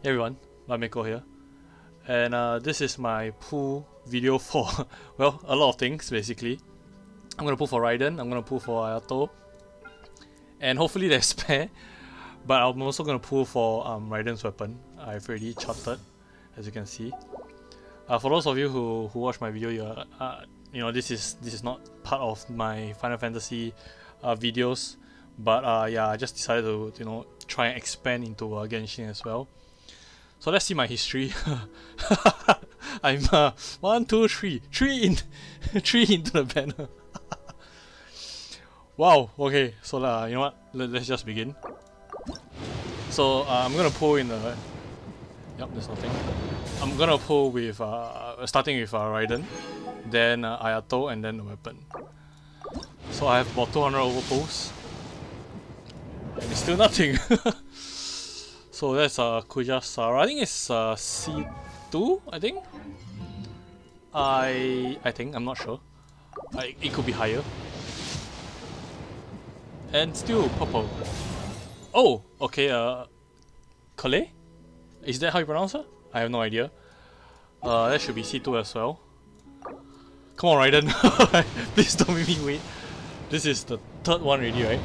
Hey everyone, Lameko here. And uh, this is my pull video for, well, a lot of things basically. I'm gonna pull for Raiden, I'm gonna pull for Ayato, and hopefully there's spare, but I'm also gonna pull for um, Raiden's weapon. I've already charted, as you can see. Uh, for those of you who, who watch my video, you, uh, you know this is this is not part of my Final Fantasy uh, videos, but uh, yeah, I just decided to you know try and expand into uh, Genshin as well. So let's see my history. I'm uh, one, two, three, three in, three into the banner. wow. Okay. So uh, you know what? Let, us just begin. So uh, I'm gonna pull in the. Yep, there's nothing. I'm gonna pull with uh, starting with uh, Raiden, then uh, Ayato, and then the weapon. So I have about 200 overpulls. And it's still nothing. So that's uh, Kujou Sara. I think it's uh, C2, I think? I I think, I'm not sure. I, it could be higher. And still purple. Oh, okay, uh, Kale? Is that how you pronounce her? I have no idea. Uh, that should be C2 as well. Come on, Raiden. Please don't make me wait. This is the third one already, right?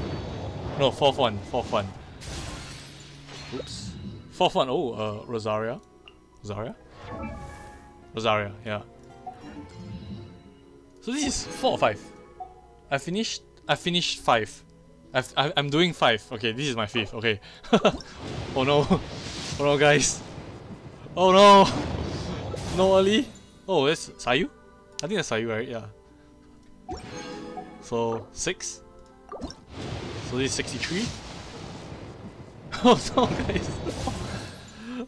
No, fourth one. Fourth one. Oops. Fourth one, oh, uh, Rosaria. Rosaria? Rosaria, yeah. So this is four or five. I finished, I finished five. I've, I, I'm doing five. Okay, this is my fifth, okay. oh no. Oh no, guys. Oh no. No early. Oh, it's Sayu? I think that's Sayu, right? Yeah. So, six. So this is 63. Oh no, guys.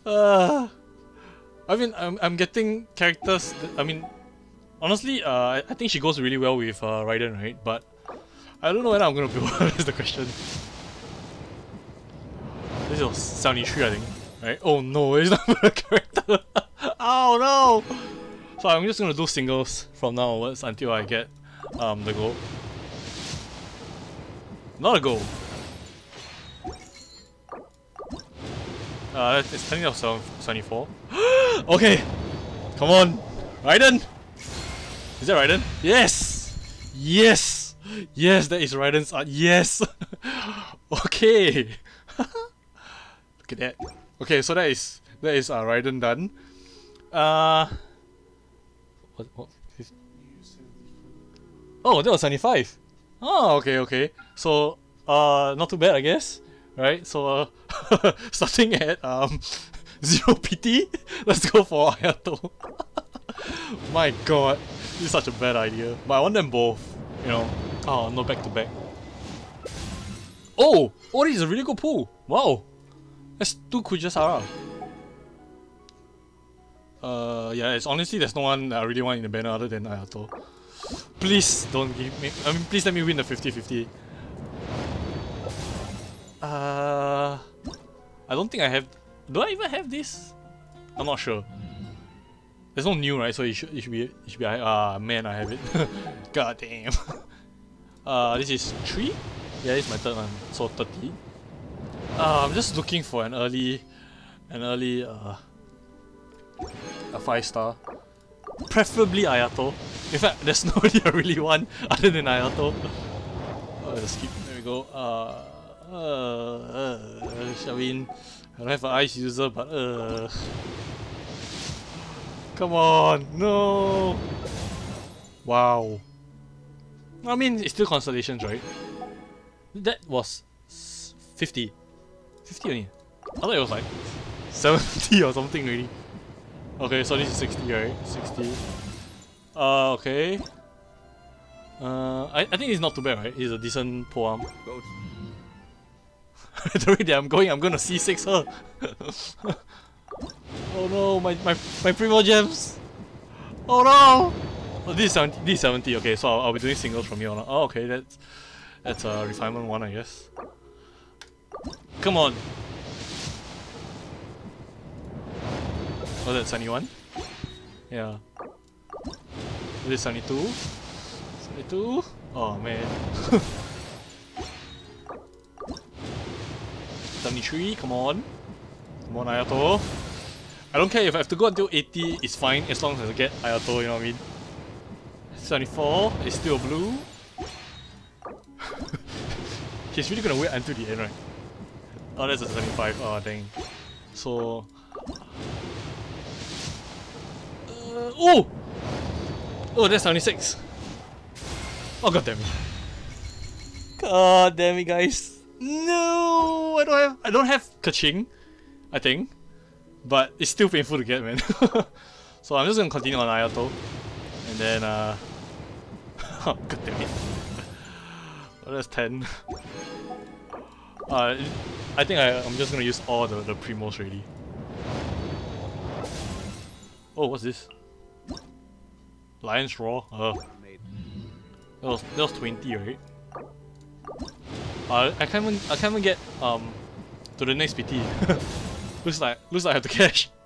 Uh, I mean, I'm, I'm getting characters. That, I mean, honestly, uh, I think she goes really well with uh, Raiden, right? But I don't know when I'm gonna build her. is the question. This is 73, I think. Right? Oh no, it's not a character. oh no! So I'm just gonna do singles from now onwards until I get um the goal. Not a goal. Uh, it's turning out 74. okay! Come on! Raiden! Is that Raiden? Yes! Yes! Yes, that is Raiden's art. Yes! okay! Look at that. Okay, so that is that is uh, Raiden done. Uh, what, what? Oh, that was 75. Oh, okay, okay. So, uh, not too bad, I guess right? So uh, starting at um zero pity, let's go for Ayato. My God, this is such a bad idea. But I want them both, you know. Oh, no back to back. Oh, oh, this is a really good pull. Wow, that's two Kujou Sara. Uh, yeah, it's honestly there's no one I really want in the banner other than Ayato. Please don't give me. I mean, please let me win the 50-50. Uh, I don't think I have. Do I even have this? I'm not sure. There's no new, right? So it should it should be it should be. Ah, uh, man, I have it. God damn. Uh, this is three. Yeah, it's my third one. So thirty. Uh, I'm just looking for an early, an early uh, a five star. Preferably Ayato. In fact, there's nobody I really want other than Ayato. Uh, let's skip. There we go. Uh. Uh, I mean, I don't have an ice user, but uh. Come on, no! Wow. I mean, it's still constellations, right? That was 50. 50 only. I thought it was like 70 or something really. Okay, so this is 60, right? 60. Uh, okay. Uh, I, I think it's not too bad, right? It's a decent poem the that I'm going, I'm gonna C6 her. oh no, my, my, my Primogems! Oh no! Oh, this is 70, this is 70, okay, so I'll, I'll be doing singles from here on. Oh, okay, that's, that's a refinement one, I guess. Come on! Oh, that's 71? Yeah. This is 72? 72? Oh man. 73, come on. Come on, Ayato. I don't care if I have to go until 80, it's fine as long as I get Ayato, you know what I mean? 74 is still blue. He's really gonna wait until the end, right? Oh, that's a 75. Oh, dang. So. Uh, oh! Oh, that's 76. Oh, god damn it. God damn it, guys. No! I don't have. I don't have Kaching, I think. But it's still painful to get, man. so I'm just gonna continue on Ayato. And then, uh. god damn it. Oh, that's 10. Uh, I think I, I'm just gonna use all the, the primos ready. Oh, what's this? Lion's Roar? Uh, that was, that was 20, right? I can't even, I can't even get um to the next pity. looks like looks like I have to cash.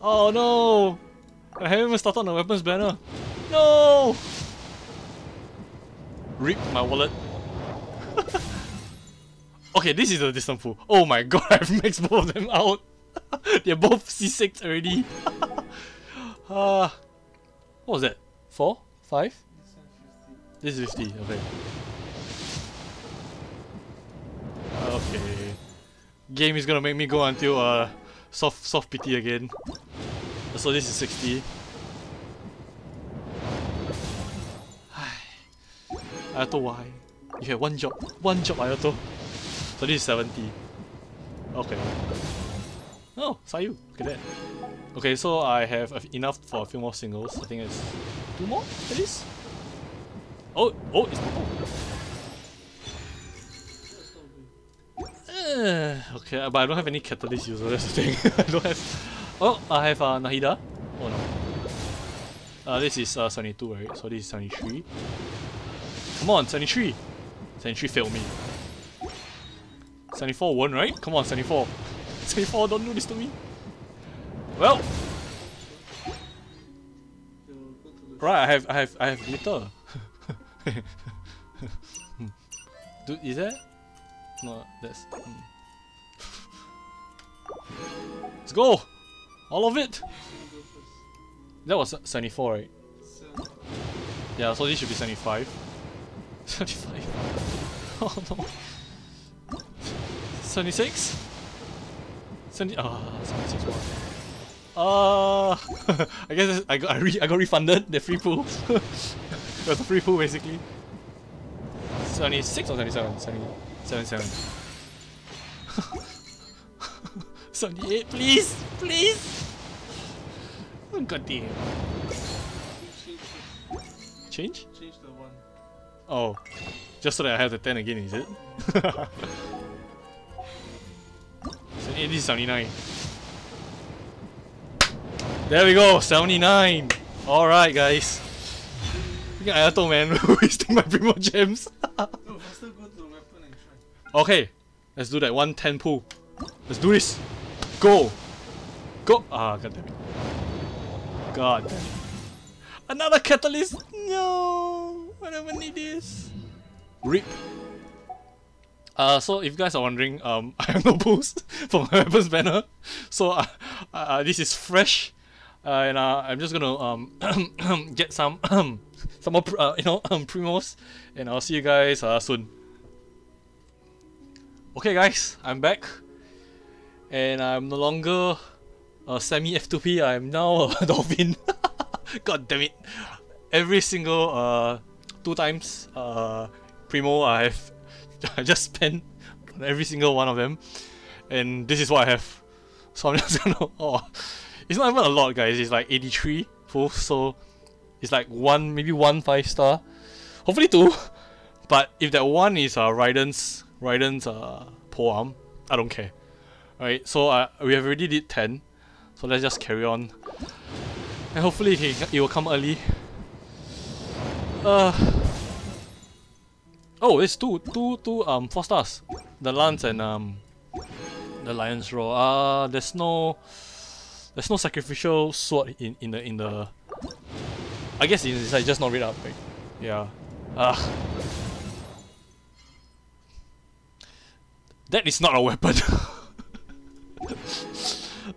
Oh no! I haven't even started on the weapons banner. No! Rip my wallet. okay, this is a distant pool. Oh my god, I've maxed both of them out. They're both C6 already. uh, what was that? 4? 5? This is 50, okay. Okay. Game is gonna make me go until uh soft soft pity again. So this is 60. Ayato, why? You had one job. One job, Ayato. So this is 70. Okay. Oh, Sayu. Look at that. Okay, so I have enough for a few more singles. I think it's two more at least. Oh, oh, it's purple. Okay, but I don't have any catalyst user, that's the thing. I don't have... Oh, I have uh, Nahida. Oh no. Uh, this is uh, 72, right? So this is 73. Come on, 73! 73 failed me. 74 won, right? Come on, 74. 74, don't do this to me. Well. Right, I have, I have, I have glitter. Dude, is that? No, that's. Hmm. Let's go! All of it! That was 74, right? Yeah, so this should be 75. 75. Oh no. 76? 70. Ah, 76 more. Ah, I guess I got I, re I got refunded the free pool. it was a free pool basically. 76 or 77? 70, 77. 78, please! Please! Oh, God. Change? Change the one. Oh. Just so that I have the 10 again, is it? 78, this is 79. There we go, 79! Alright, guys. Freaking Ayato, man, wasting my Primogems. No, faster go to weapon and try. Okay, let's do that 110 pull. Let's do this. Go. Go. Ah, god damn it. God damn it. Another catalyst. No, I don't need this. Rip. Uh, so if you guys are wondering, um, I have no boost for my banner, so uh, uh, this is fresh, uh, and uh, I'm just gonna um get some some more uh, you know um primos, and I'll see you guys uh, soon. Okay guys, I'm back. And I'm no longer a semi F2P, I'm now a dolphin. God damn it. Every single uh two times uh Primo I have I just spent every single one of them. And this is what I have. So I'm just gonna oh it's not even a lot guys, it's like 83 full, so it's like one maybe one five star. Hopefully two. But if that one is uh Raiden's Raiden's uh poem, I don't care. Alright, so uh, we have already did 10. So let's just carry on. And hopefully it, will come early. Uh, oh, it's two, two, two, um, four stars. The Lance and um, the Lion's Roar. Uh, there's no, there's no sacrificial sword in, in the, in the, I guess it's like just not read up, right? Yeah. Ah. That is not a weapon.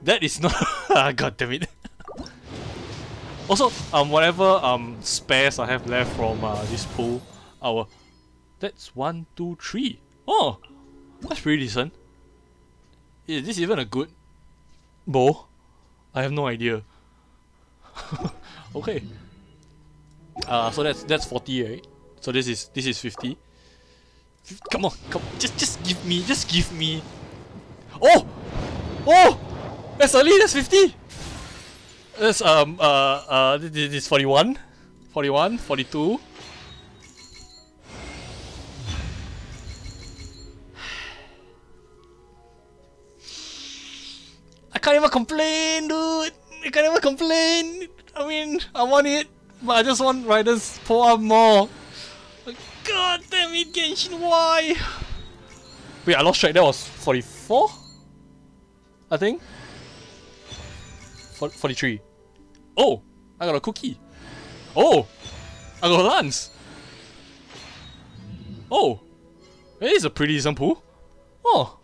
that is not. God damn it. also, um, whatever um spares I have left from uh, this pool, our that's one, two, three. Oh, that's pretty decent. Is this even a good bow? I have no idea. okay. Uh, so that's that's 40, right? So this is this is 50. Come on, come on. just just give me, just give me. Oh, oh, that's early. That's 50. That's um uh uh this is 41, 41, 42. I can't even complain, dude. I can't even complain. I mean, I want it, but I just want Riders pull up more. God damn it, Genshin, why? Wait, I lost track. That was 44? I think? 43. Oh! I got a cookie. Oh! I got a lance. Oh! It is a pretty pool. Oh!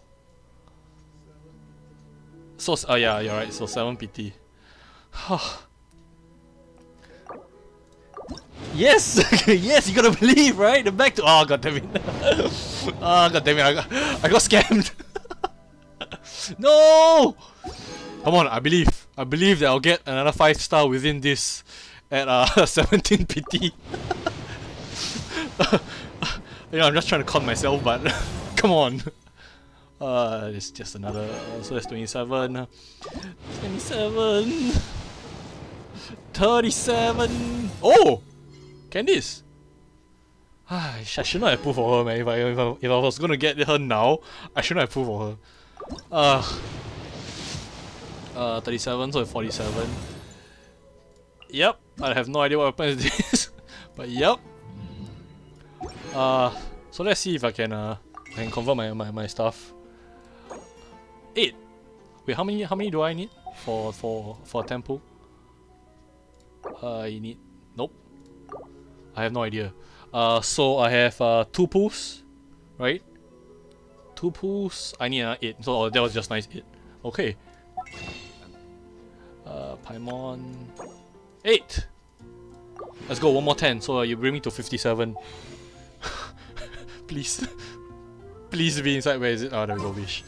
So, oh yeah, you're right. So 7 pity. Yes! yes, you gotta believe, right? The back to- Oh, god damn it. oh, god damn it, I got, I got scammed. no! Come on, I believe. I believe that I'll get another 5 star within this at uh, 17 pity. you know, I'm just trying to con myself, but come on. Uh, it's just another, so that's 27. 27. 37. Oh! Candace! I should not have pulled for her, man. If I, if I, if I was gonna get her now, I shouldn't have pulled for her. Uh, uh, 37, so 47. Yep, I have no idea what weapon is this. but yep. Uh, so let's see if I can, uh, I can convert my, my, my stuff. 8! Wait, how many, how many do I need for, for, for temple? Uh, you need, nope. I have no idea. Uh, so I have uh, two pools, right? Two pools. I need uh, eight. So oh, that was just nice. Eight. Okay. Paimon. Eight. Let's go. One more ten. So uh, you bring me to fifty-seven. Please. Please be inside. Where is it? Oh, there we go. Wish.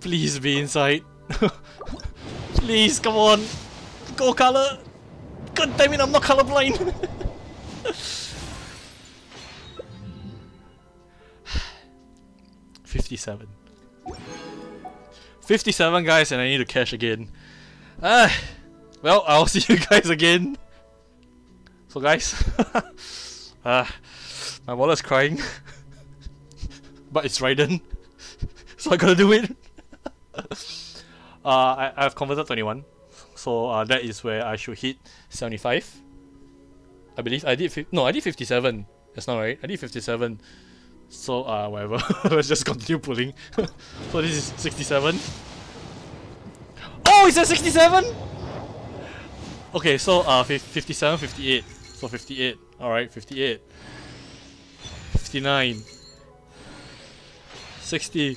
Please be inside. Please, come on. Go color. God damn it, I'm not colorblind. 57. 57 guys and I need to cash again. Ah, well, I'll see you guys again. So guys, uh, my wallet's crying. but it's Raiden. so I gotta do it. uh, I, I've converted 21. So uh, that is where I should hit 75. I believe I did. no, I did 57. That's not right. I did 57. So, uh, whatever. Let's just continue pulling. so this is 67. Oh, is that 67? Okay, so, uh, 57, 58. So 58. Alright, 58. 59. 60.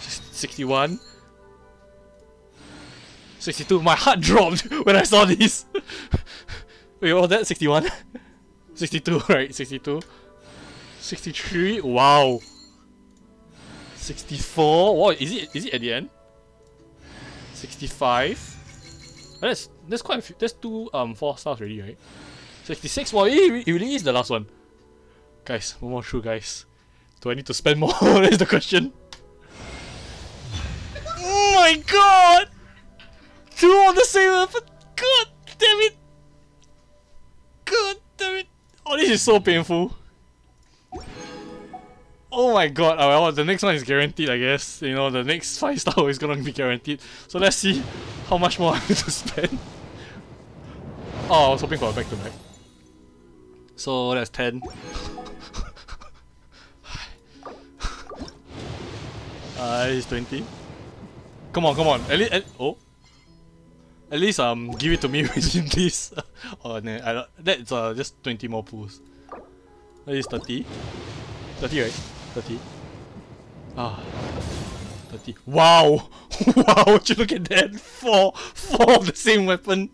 61. 62. My heart dropped when I saw this. Wait, what was that? 61? 62, right? 62. 63? Wow. 64? What is it is it at the end? 65? That's that's quite a few that's two um four stars already, right? 66? Wow, it, it really is the last one. Guys, one more true guys. Do I need to spend more? that's the question. Oh my god! Two on the same level! God damn it! God damn it! Oh, this is so painful. Oh my god, oh, well, the next one is guaranteed, I guess. You know, the next 5 star is gonna be guaranteed. So let's see how much more I have to spend. Oh, I was hoping for a back to back. So that's 10. uh, it's 20. Come on, come on. At least, at, oh. At least um, give it to me within this. oh, no, I, that's uh, just 20 more pools. That is 30. 30, right? 30. Ah. 30. Wow! wow, would you look at that? Four, four of the same weapon.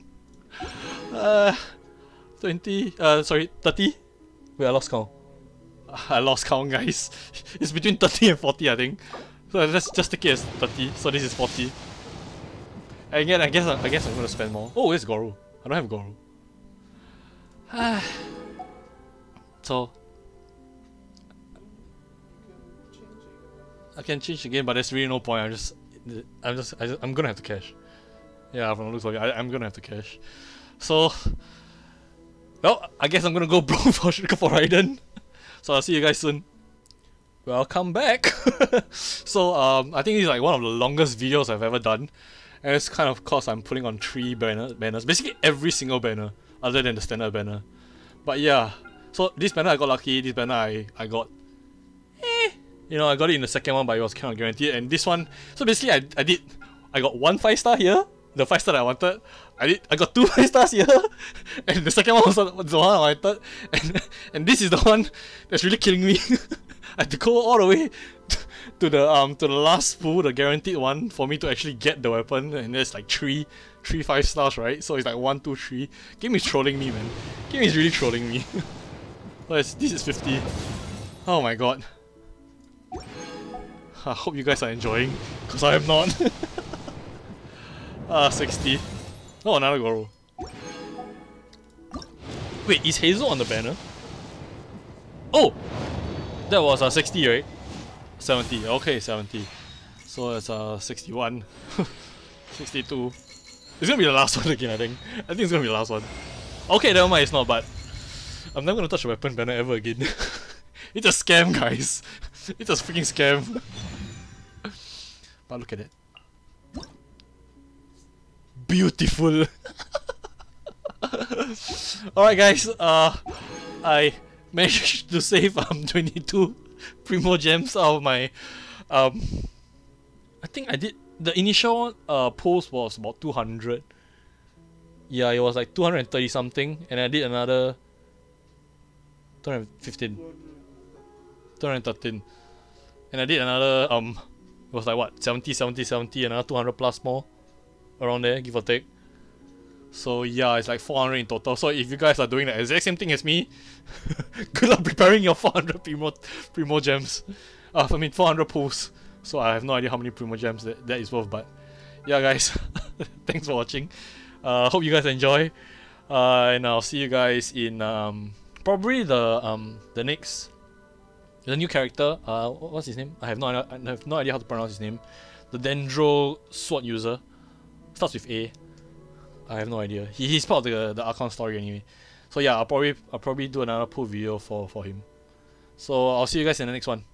Uh, 20, uh, sorry, 30? Wait, I lost count. I lost count, guys. It's between 30 and 40, I think. So let's just take it as 30. So this is 40. And again, I guess I guess I'm gonna spend more. Oh, it's Goro. I don't have Goro. so I can change again, but there's really no point. I'm just, I'm just, I am gonna have to cash. Yeah, from the looks like it, I, I'm gonna have to cash. So, well, I guess I'm gonna go broke for for Raiden. So I'll see you guys soon. Welcome back. so um, I think this is like one of the longest videos I've ever done, and it's kind of cause I'm putting on three banner banners, basically every single banner other than the standard banner. But yeah, so this banner I got lucky. This banner I I got you know, I got it in the second one, but it was kind of guaranteed. And this one, so basically, I, I did, I got one five star here, the five star that I wanted. I did, I got two five stars here, and the second one was the one I wanted. And and this is the one that's really killing me. I had to go all the way to the um to the last pool, the guaranteed one, for me to actually get the weapon. And there's like three, three five stars, right? So it's like one, two, three. Game is trolling me, man. Game is really trolling me. this is 50. Oh my god. I hope you guys are enjoying, because I am not. Ah, uh, 60. Oh, another Goro. Wait, is Hazel on the banner? Oh! That was uh, 60, right? 70. Okay, 70. So it's uh, 61. 62. It's gonna be the last one again, I think. I think it's gonna be the last one. Okay, never mind, it's not, but I'm never gonna touch a weapon banner ever again. it's a scam, guys. It's a freaking scam. But look at it. Beautiful. Alright guys, uh I managed to save um 22 Primogems out of my um I think I did the initial uh post was about 200 yeah it was like 230 something and I did another 215 213 and I did another um it was like what 70 70 70 another 200 plus more around there give or take. So yeah it's like 400 in total. So if you guys are doing the exact same thing as me good luck preparing your 400 primo Primogems uh, I mean 400 pulls. So I have no idea how many Primogems that, that is worth but yeah guys thanks for watching. Uh, hope you guys enjoy. Uh, and I'll see you guys in um, probably the um, the next the new character, uh, what's his name? I have no, I have no idea how to pronounce his name. The Dendro sword user, starts with A. I have no idea. He, he's part of the the Archon story anyway. So yeah, I'll probably I'll probably do another pull video for for him. So I'll see you guys in the next one.